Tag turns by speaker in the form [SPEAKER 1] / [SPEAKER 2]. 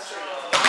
[SPEAKER 1] Hey,